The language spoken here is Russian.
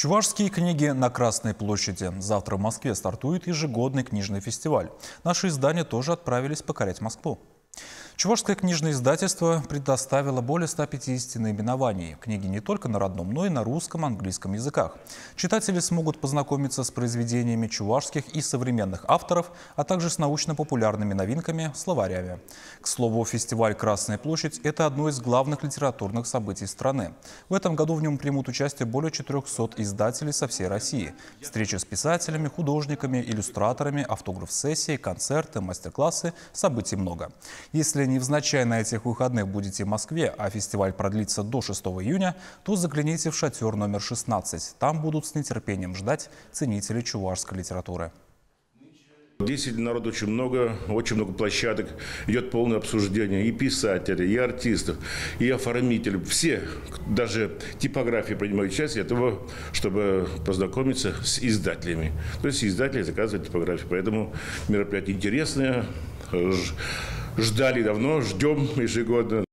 Чувашские книги на Красной площади. Завтра в Москве стартует ежегодный книжный фестиваль. Наши издания тоже отправились покорять Москву. Чувашское книжное издательство предоставило более 150 наименований. Книги не только на родном, но и на русском, английском языках. Читатели смогут познакомиться с произведениями чувашских и современных авторов, а также с научно-популярными новинками, словарями. К слову, фестиваль «Красная площадь» – это одно из главных литературных событий страны. В этом году в нем примут участие более 400 издателей со всей России. Встречи с писателями, художниками, иллюстраторами, автограф-сессии, концерты, мастер-классы – событий много. Если невзначай на этих выходных будете в Москве, а фестиваль продлится до 6 июня, то загляните в шатер номер 16. Там будут с нетерпением ждать ценители чувашской литературы. Здесь народ очень много, очень много площадок, идет полное обсуждение и писателей, и артистов, и оформителей. Все, даже типографии принимают участие для того, чтобы познакомиться с издателями. То есть издатели заказывают типографию. Поэтому мероприятие интересное, ждали давно, ждем ежегодно.